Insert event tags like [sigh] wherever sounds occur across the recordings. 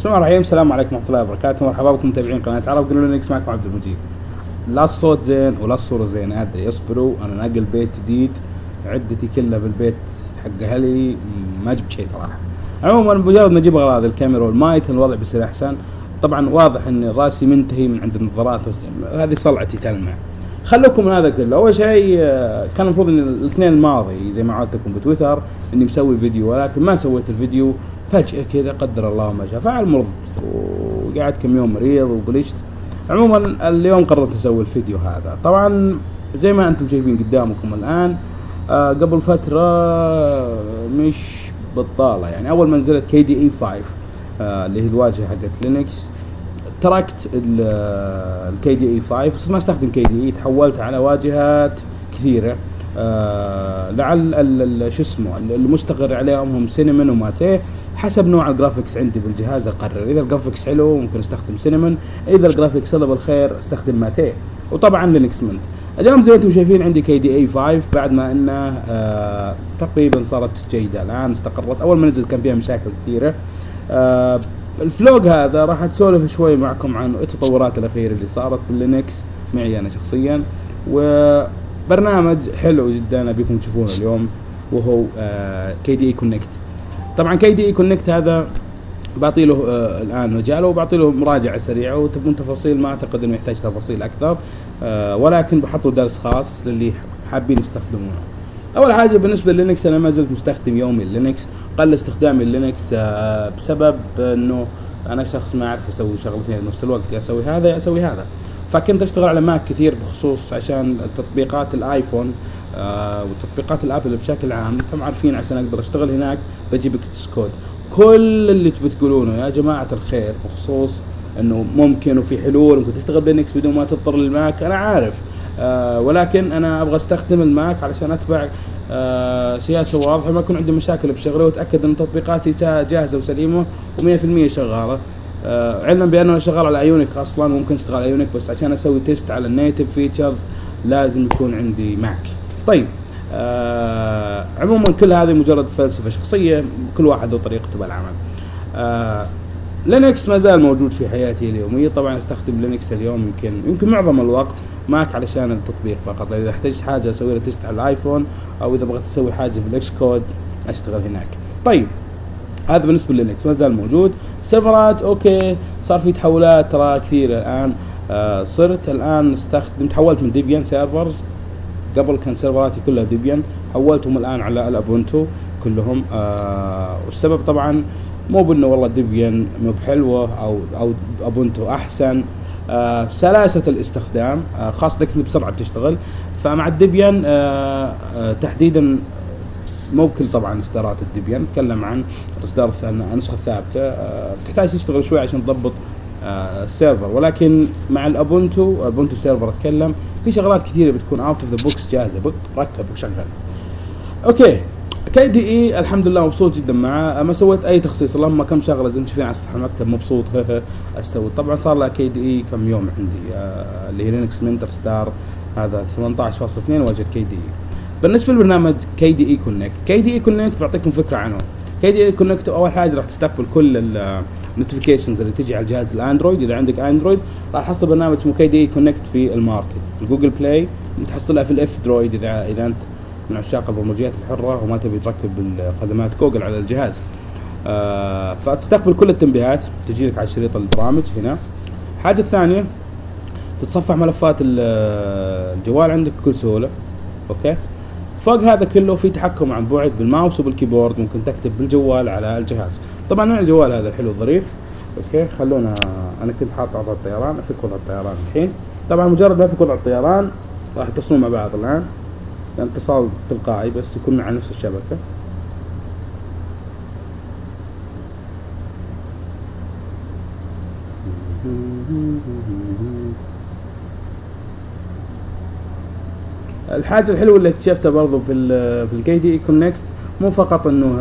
بسم الله الرحمن الرحيم السلام عليكم ورحمة الله وبركاته. مرحبا بكم متابعين قناة عرب GNU Linux معكم عبد المجيد. لا الصوت زين ولا الصورة زين هذا يصبروا. أنا ناقل بيت جديد عدتي كلها بالبيت حق أهلي ما جبت شيء صراحة. عموما مجرد ما أجيب اغراض الكاميرا والمايك الوضع بيصير أحسن. طبعا واضح إن راسي منتهي من عند النظارات هذه صلعتي تلمع. خلوكم من هذا كله. أول شيء آه، كان المفروض إن الاثنين الماضي زي ما عودتكم بتويتر إني مسوي فيديو ولكن ما سويت الفيديو. فجأة كذا قدر الله ما شاء فعل مرض. وقعدت كم يوم مريض وقلشت. عموما اليوم قررت أسوي الفيديو هذا. طبعا زي ما أنتم شايفين قدامكم الآن آه قبل فترة آه، مش بطالة. يعني أول ما نزلت KDE 5 آه اللي هي الواجهة حقت Linux تركت ال KDE 5 بس ما استخدم KDE تحولت على واجهات كثيرة. آه لعل شو اسمه المستقر عليهم هم Cinnamon و MATE حسب نوع ال graphics عندي بالجهاز أقرر. إذا ال graphics حلو ممكن أستخدم Cinnamon إذا ال graphics الله بالخير أستخدم MATE وطبعا Linux Mint اليوم زي ما أنتم شايفين عندي KDE 5 بعد ما إنه آه تقريبا صارت جيدة. الآن استقرت. أول ما نزل كان فيها مشاكل كثيرة. آه ال vlog هذا راح اسولف شوي معكم عن التطورات الأخيرة اللي صارت بال Linux معي أنا شخصيا وبرنامج حلو جدا أبيكم تشوفونه اليوم وهو KDE Connect طبعا KDE Connect هذا بعطي له آه الآن مجاله وبعطي له مراجعة سريعة وتبون تفاصيل ما أعتقد إنه يحتاج تفاصيل أكثر آه ولكن بحط له درس خاص للي حابين يستخدمونه. أول حاجة بالنسبة للينكس أنا ما زلت مستخدم يومي للينكس قل استخدامي للينكس آه بسبب إنه أنا شخص ما أعرف أسوي شغلتين بنفس الوقت يا أسوي هذا يا أسوي هذا. فكنت أشتغل على Mac كثير بخصوص عشان تطبيقات الآيفون آه وتطبيقات الآبل بشكل عام. أنتم عارفين عشان أقدر أشتغل هناك بـ Xcode. كل اللي تبي تقولونه يا جماعة الخير بخصوص إنه ممكن وفي حلول ممكن تشتغل بلينكس بدون ما تضطر لل Mac أنا عارف. ولكن أنا أبغى أستخدم ال Mac علشان أتبع آه سياسة واضحة ما يكون عندي مشاكل بشغله وأتأكد إن تطبيقاتي جا- جاهزة وسليمة و100% شغالة. آه علما بأنه شغال على Ionic أصلا وممكن أشتغل على Ionic بس عشان أسوي test على ال native features لازم يكون عندي Mac طيب آه عموما كل هذه مجرد فلسفة شخصية كل واحد وطريقته بالعمل. آه لينكس ما زال موجود في حياتي اليومية طبعا أستخدم لينكس اليوم يمكن يمكن معظم الوقت. Mac علشان التطبيق فقط. إذا احتجت حاجة أسوي لها test على الآيفون أو إذا بغيت أسوي حاجة في ال Xcode أشتغل هناك. طيب هذا بالنسبة للينكس ما زال موجود. سيرفرات okay صار في تحولات ترى كثيرة الآن. آه صرت الآن استخدم تحولت من Debian servers قبل كان سيرفراتي كلها Debian حولتهم الآن على ال Ubuntu كلهم. آه والسبب طبعا مو بإنه والله Debian مو بحلوة أو أو Ubuntu أحسن. سلاسة الاستخدام آه خاصه انك بسرعة بتشتغل. فمع ال Debian آه آه تحديدا مو بكل طبعا إصدارات ال Debian نتكلم عن الاصدار النسخة الثابتة. آه، تحتاج تشتغل شوي عشان تضبط آه، السيرفر. ولكن مع ال Ubuntu Ubuntu server أتكلم في شغلات كثيرة بتكون out of the box جاهزة. ركب وشغل. okay. KDE الحمد لله مبسوط جدا معاه. ما سويت أي تخصيص اللهم كم شغلة زي ما تشوفين على سطح المكتب مبسوط. [laughs] أسوي طبعا صار لها KDE كم يوم عندي آه، اللي هي Linux Mint إصدار هذا 18.2 واجهه KDE. بالنسبة لبرنامج كي دي إي كونكت كي دي إي كونكت بعطيكم فكرة عنه. KDE Connect أول حاجة راح تستقبل كل ال notifications اللي تجي على الجهاز الأندرويد. إذا عندك أندرويد راح تحصل برنامج اسمه KDE Connect في ال market في Google Play تحصلها في ال F-Droid. اذا إذا أنت من عشاق البرمجيات الحرة وما تبي تركب خدمات جوجل على الجهاز. آه فتستقبل كل التنبيهات. تجي لك على شريط البرامج هنا. الحاجة الثانية تتصفح ملفات ال- الجوال عندك بكل سهولة. okay? فوق هذا كله في تحكم عن بعد بالماوس وبالكيبورد. ممكن تكتب بالجوال على الجهاز. طبعا نوع الجوال هذا الحلو الظريف. okay? خلونا أنا كنت حاط وضع الطيران. أفك وضع الطيران الحين. طبعا مجرد ما أفك وضع الطيران راح يتصلون مع بعض الآن. اتصال تلقائي بس يكون على نفس الشبكة. الحاجة الحلوة اللي اكتشفتها برضو في ال في الكي دي كونكت مو فقط إنه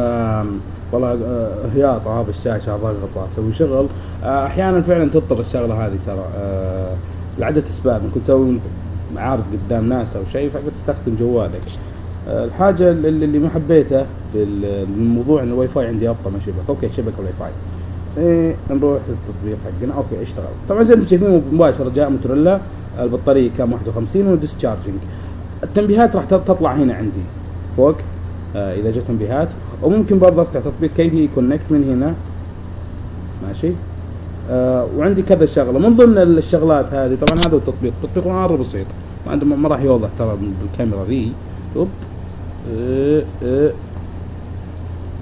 والله آه، هياطه بالشاشه ضغط أسوي شغل آه، أحيانا فعلا تضطر الشغله هذه ترى آه، لعدة أسباب. ممكن تسوي معارض قدام ناس أو شيء فقد تستخدم جوالك. آه، الحاجة اللي ما حبيتها بال- بالموضوع ان الواي فاي عندي أبطأ ما شبك أوكي شبك الواي فاي إيه نروح للتطبيق حقنا. أوكي اشتغل. طبعا زي ما أنتم شايفين مباشره جاء موتوريلا البطارية كام؟ 51 وديسشارجنج التنبيهات راح تطلع هنا عندي. فوق. آه إذا جت تنبيهات. وممكن برضه أفتح تطبيق كيف يكونكت من هنا. ماشي. آه وعندي كذا شغلة. من ضمن الشغلات هذه طبعا هذا التطبيق. التطبيق مره بسيط. ما ما راح يوضح ترى بالكاميرا ذي. أوب. آه آه.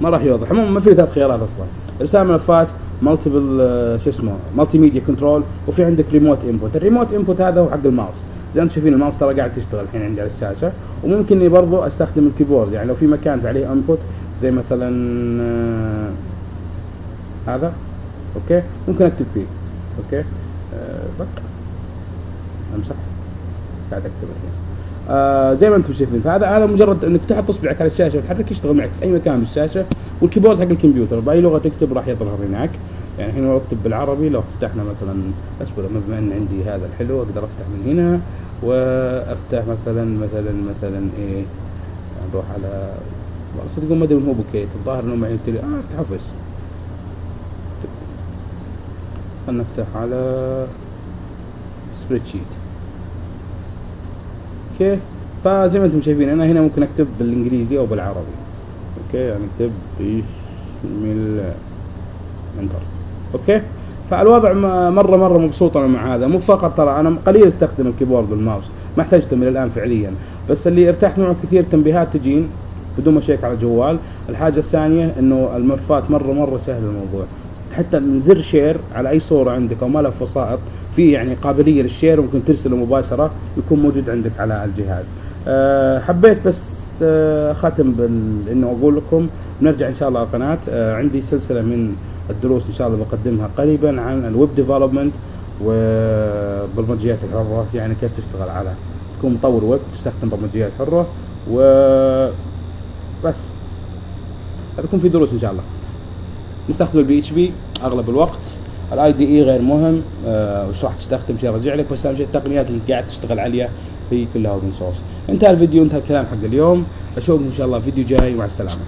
ما راح يوضح. ما في ثلاث خيارات أصلا. ارسال ملفات multiple آه شو اسمه multimedia control وفي عندك remote input ال remote input هذا هو حق الماوس. زي أنتم شايفين الماوس ترى قاعد يشتغل الحين عندي على الشاشة. وممكن إني برضو أستخدم الكيبورد. يعني لو في مكان عليه input زي مثلا آه هذا. okay? ممكن أكتب فيه. okay? بك أمسح. قاعد أكتب الحين. آه زي ما أنتم شايفين. فهذا هذا مجرد إنك تحط اصبعك على الشاشة وتحرك يشتغل معك في أي مكان بالشاشه والكيبورد حق الكمبيوتر بأي لغة تكتب راح يظهر هناك. يعني الحين لو أكتب بالعربي لو فتحنا مثلا أصبر بما إن عندي هذا الحلو أقدر أفتح من هنا وأفتح مثلا مثلا مثلا إيه نروح على صدق ما أدري هو بوكيت. الظاهر إنه معي تلي آه افتح اوفيس خلنا نفتح على سبريد شيت أوكي؟ فزي ما أنتم شايفين أنا هنا ممكن أكتب بالإنجليزي أو بالعربي. okay? يعني أكتب بسم الله. enter okay? فالوضع مرة مرة مبسوط أنا مع هذا. مو فقط ترى أنا قليل أستخدم الكيبورد والماوس. ما احتجته من الآن فعليا. بس اللي ارتحت معه كثير تنبيهات تجين بدون ما أشيك على الجوال. الحاجة الثانية إنه الملفات مرة مرة سهل الموضوع. حتى من زر share على أي صورة عندك أو ملف وسائط في يعني قابلية لل share ممكن ترسله مباشرة يكون موجود عندك على الجهاز. أه حبيت بس أه ختم بال... انه أقول لكم نرجع إن شاء الله القناة. أه عندي سلسلة من الدروس إن شاء الله بقدمها قريبا عن ال web development وبرمجيات الحرة يعني كيف تشتغل على تكون مطور ويب تستخدم برمجيات حرة و بس. بيكون في دروس إن شاء الله. نستخدم ال PHP أغلب الوقت. ال IDE غير مهم. آه وش راح تستخدم شيء ارجع لك. بس أهم شيء التقنيات اللي قاعد تشتغل عليها هي كلها open source انتهى الفيديو انتهى الكلام حق اليوم. أشوفكم إن شاء الله فيديو جاي. مع السلامة.